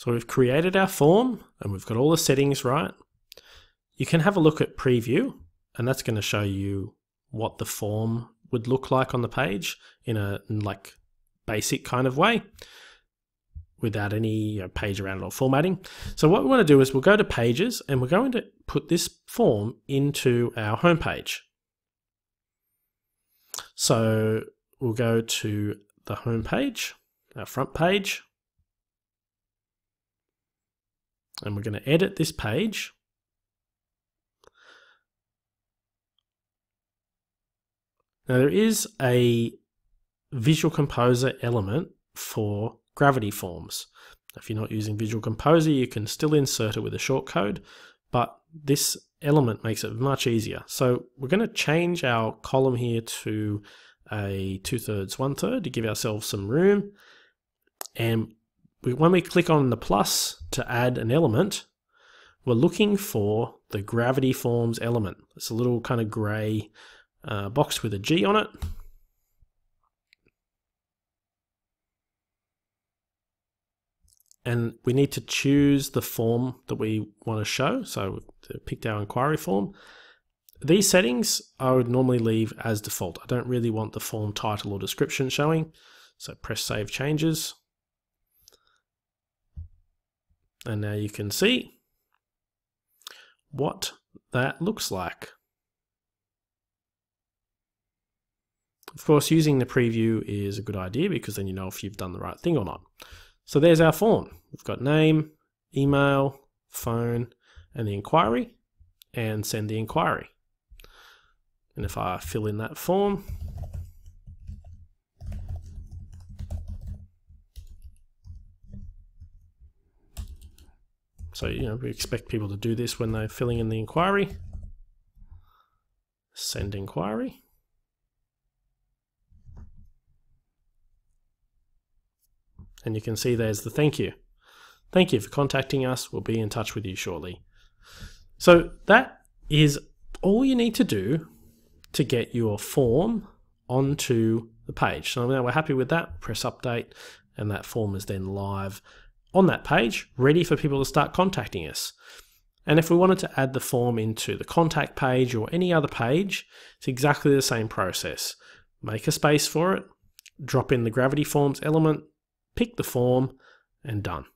So we've created our form and we've got all the settings right. You can have a look at preview and that's going to show you what the form would look like on the page in a like basic kind of way without any you know, page around it or formatting. So what we want to do is we'll go to pages and we're going to put this form into our home page. So we'll go to the home page, our front page, and we're going to edit this page. Now there is a Visual Composer element for gravity forms. If you're not using Visual Composer, you can still insert it with a shortcode, but this element makes it much easier. So we're going to change our column here to a two-thirds, one-third to give ourselves some room. And we, when we click on the plus to add an element, we're looking for the gravity forms element. It's a little kind of gray uh, box with a G on it. And we need to choose the form that we want to show. So we picked our inquiry form. These settings I would normally leave as default. I don't really want the form title or description showing. So press save changes. And now you can see what that looks like. Of course, using the preview is a good idea because then you know if you've done the right thing or not. So there's our form. We've got name, email, phone, and the inquiry, and send the inquiry. And if I fill in that form, so you know we expect people to do this when they're filling in the inquiry. Send inquiry. And you can see there's the thank you. Thank you for contacting us. We'll be in touch with you shortly. So that is all you need to do to get your form onto the page. So now we're happy with that, press update, and that form is then live on that page, ready for people to start contacting us. And if we wanted to add the form into the contact page or any other page, it's exactly the same process. Make a space for it, drop in the gravity forms element, pick the form, and done.